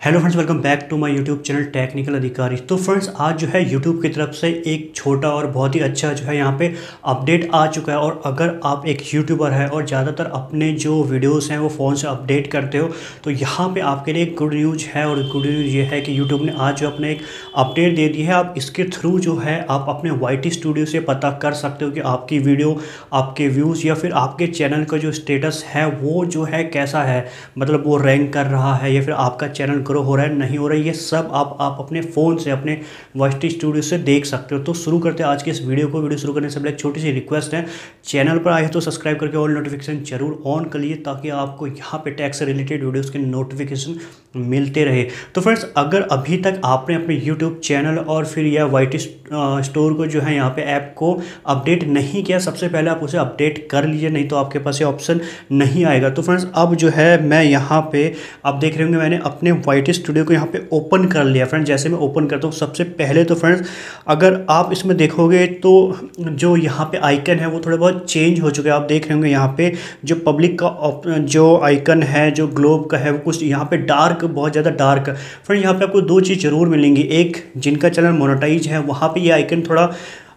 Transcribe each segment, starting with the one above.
Hello friends welcome back to my YouTube channel technical Adhikari तो friends आज जो है यूट्यूब की तरफ़ से एक छोटा और बहुत ही अच्छा जो है यहाँ पे अपडेट आ चुका है। और अगर आप एक यूट्यूबर है और ज़्यादातर अपने जो वीडियोस हैं वो फ़ोन से अपडेट करते हो तो यहाँ पे आपके लिए गुड न्यूज़ है। और गुड न्यूज़ ये है कि यूट्यूब ने आज जो अपने एक अपडेट दे दी है। आप इसके थ्रू जो है आप अपने YT स्टूडियो से पता कर सकते हो कि आपकी वीडियो आपके व्यूज़ या फिर आपके चैनल का जो स्टेटस है वो जो है कैसा है। मतलब वो रैंक कर रहा है या फिर आपका चैनल ग्रो हो रहा है, नहीं हो रहा है, ये सब आप आप अपने फ़ोन से, अपने वाइटी स्टूडियो से देख सकते हो। तो शुरू करते हैं आज के इस वीडियो को। वीडियो शुरू करने से पहले एक छोटी सी रिक्वेस्ट है चैनल पर आए तो सब्सक्राइब करके ऑल नोटिफिकेशन ज़रूर ऑन कर लीजिए ताकि आपको यहाँ पे टैक्स रिलेटेड वीडियोज़ के नोटिफिकेशन मिलते रहे। तो फ्रेंड्स अगर अभी तक आपने अपने यूट्यूब चैनल और फिर यह वाई स्टोर को जो है यहाँ पे ऐप को अपडेट नहीं किया, सबसे पहले आप उसे अपडेट कर लीजिए, नहीं तो आपके पास ये ऑप्शन नहीं आएगा। तो फ्रेंड्स अब जो है मैं यहाँ पे, आप देख रहे होंगे, मैंने अपने वाई स्टूडियो को यहाँ पे ओपन कर लिया। फ्रेंड्स, जैसे मैं ओपन करता हूँ, सबसे पहले तो फ्रेंड्स, अगर आप इसमें देखोगे तो जो यहाँ पे आइकन है वो थोड़े बहुत चेंज हो चुके हैं। आप देख रहे होंगे यहाँ पे जो पब्लिक का जो आइकन है, जो ग्लोब का है, वो कुछ यहाँ पे डार्क, बहुत ज़्यादा डार्क। फ्रेंड यहाँ पे आपको दो चीज़ ज़रूर मिलेंगी। एक, जिनका चैनल मोनोटाइज है, वहाँ पे ये आइकन थोड़ा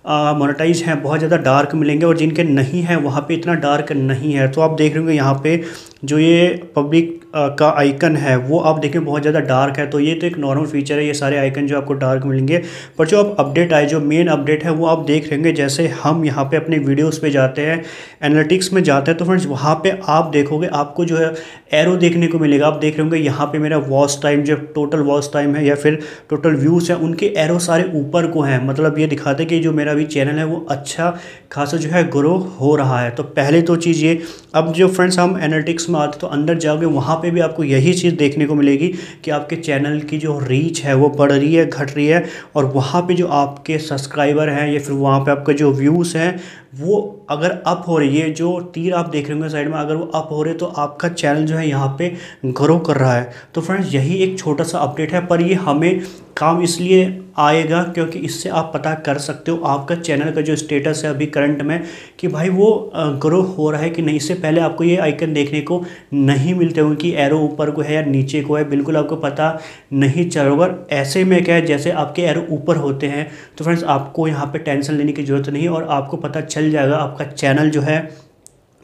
मोनेटाइज हैं, बहुत ज़्यादा डार्क मिलेंगे और जिनके नहीं हैं, वहाँ पे इतना डार्क नहीं है। तो आप देख रहे होंगे यहाँ पे जो ये पब्लिक का आइकन है, वो आप देखें बहुत ज़्यादा डार्क है तो ये तो एक नॉर्मल फीचर है, ये सारे आइकन जो आपको डार्क मिलेंगे। पर जो अब अपडेट आए, जो मेन अपडेट है, वो आप देख रहे होंगे, जैसे हम यहाँ पे अपने वीडियोस पे जाते हैं एनालिटिक्स में जाते हैं तो फ्रेंड्स वहाँ पे आप देखोगे, आपको जो है एरो देखने को मिलेगा। आप देख रहे होंगे, यहाँ पे मेरा वॉच टाइम जो टोटल वॉच टाइम है, या फिर टोटल व्यूज़ हैं, उनके एरो सारे ऊपर को हैं। मतलब ये दिखाते कि जो मेरा भी चैनल है, वो अच्छा खासा जो है ग्रो हो रहा है। तो पहले तो चीज़ ये, अब जो फ्रेंड्स हम एनालिटिक्स आते तो अंदर जाओगे, वहाँ पे भी आपको यही चीज़ देखने को मिलेगी कि आपके चैनल की जो रीच है वो बढ़ रही है, घट रही है और वहाँ पे जो आपके सब्सक्राइबर हैं या फिर वहाँ पे आपका जो व्यूज़ हैं वो अगर अप हो रही है, जो तीर आप देख रहे होंगे साइड में, अगर वो अप हो रहे तो आपका चैनल जो है यहाँ पे ग्रो कर रहा है। तो फ्रेंड्स यही एक छोटा सा अपडेट है, पर ये हमें काम इसलिए आएगा क्योंकि इससे आप पता कर सकते हो आपका चैनल का जो स्टेटस है अभी करंट में कि भाई वो ग्रो हो रहा है कि नहीं। इससे पहले आपको ये आइकन देखने को नहीं मिलते होंगे कि एरो ऊपर को है या नीचे को है। बिल्कुल आपको पता नहीं चल रहा ऐसे में क्या है, जैसे आपके एरो ऊपर होते हैं तो फ्रेंड्स आपको यहाँ पर टेंशन लेने की ज़रूरत नहीं और आपको पता चल जाएगा। आपका चैनल जो है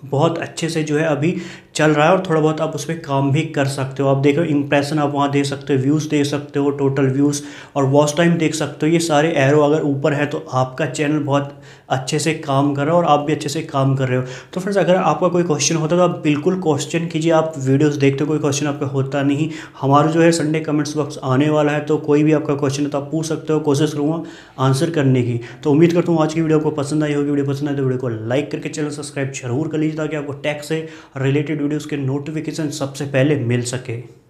बहुत अच्छे से जो है अभी चल रहा है और थोड़ा बहुत आप उस पर काम भी कर सकते हो। आप देखो इंप्रेशन आप वहाँ दे सकते हो व्यूज़ दे सकते हो टोटल व्यूज़ और वॉच टाइम देख सकते हो। ये सारे एरो अगर ऊपर है तो आपका चैनल बहुत अच्छे से काम कर रहा है और आप भी अच्छे से काम कर रहे हो। तो फ्रेंड्स अगर आपका कोई क्वेश्चन होता तो आप बिल्कुल क्वेश्चन कीजिए। आप वीडियोज़ देखते हो, कोई क्वेश्चन आपका होता नहीं। हमारा जो है संडे कमेंट्स बॉक्स आने वाला है तो कोई भी आपका क्वेश्चन है तो आप पूछ सकते हो। कोशिश करूँगा आंसर करने की। तो उम्मीद करता हूँ आज की वीडियो को पसंद आई होगी। वीडियो पसंद आए तो वीडियो को लाइक करके चैनल सब्सक्राइब ज़रूर कर लीजिए ताकि आपको टैक्स से रिलेटेड वीडियोज़ के नोटिफिकेशन सबसे पहले मिल सके।